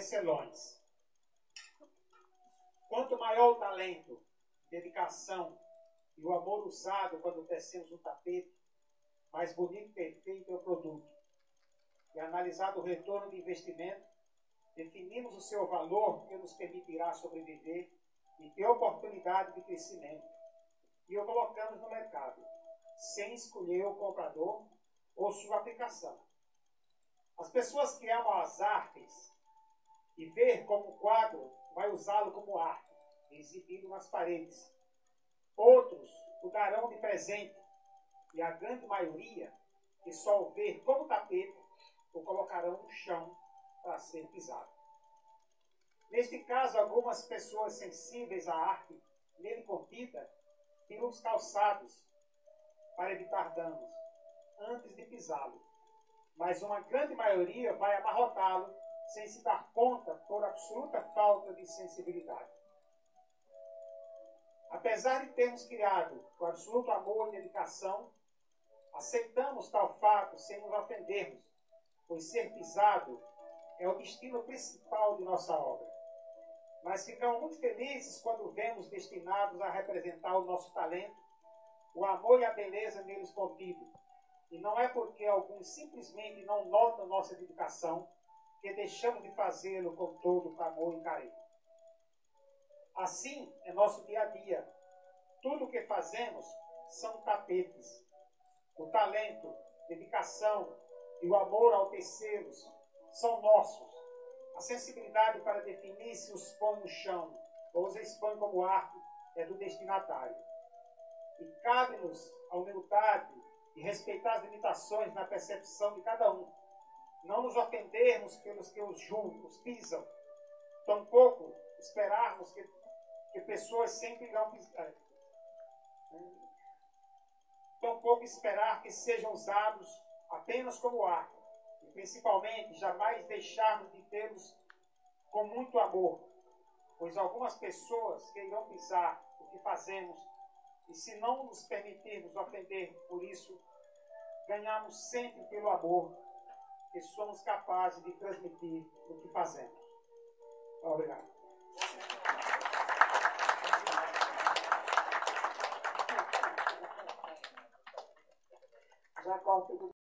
tecelões. Quanto maior o talento, dedicação e o amor usado quando tecemos um tapete, mais bonito e perfeito é o produto. E analisado o retorno de investimento, definimos o seu valor que nos permitirá sobreviver e ter oportunidade de crescimento. E o colocamos no mercado, sem escolher o comprador ou sua aplicação. As pessoas que amam as artes e ver como quadro vai usá-lo como arte, exibido nas paredes. Outros o darão de presente, e a grande maioria, que só o ver como tapete, o colocarão no chão para ser pisado. Neste caso, algumas pessoas sensíveis à arte nele contida tiram os calçados para evitar danos antes de pisá-lo. Mas uma grande maioria vai amarrotá-lo sem se dar conta por absoluta falta de sensibilidade. Apesar de termos criado o absoluto amor e dedicação, aceitamos tal fato sem nos ofendermos, pois ser pisado é o destino principal de nossa obra. Mas ficamos muito felizes quando vemos destinados a representar o nosso talento, o amor e a beleza neles contido. E não é porque alguns simplesmente não notam nossa dedicação que deixamos de fazê-lo com todo o amor e carinho. Assim é nosso dia a dia. Tudo o que fazemos são tapetes. O talento, dedicação e o amor ao tecê-los são nossos. A sensibilidade para definir se os põe no chão ou os expõe como arte é do destinatário. E cabe-nos a humildade e respeitar as limitações na percepção de cada um. Não nos ofendermos pelos que os julgam, os pisam. Tampouco esperarmos que, que pessoas sempre irão pisar. Tampouco esperar que sejam usados apenas como arte principalmente jamais deixarmos de tê-los com muito amor, pois algumas pessoas queirão pisar o que fazemos e se não nos permitirmos ofender por isso, ganhamos sempre pelo amor que somos capazes de transmitir o que fazemos. Obrigado. Já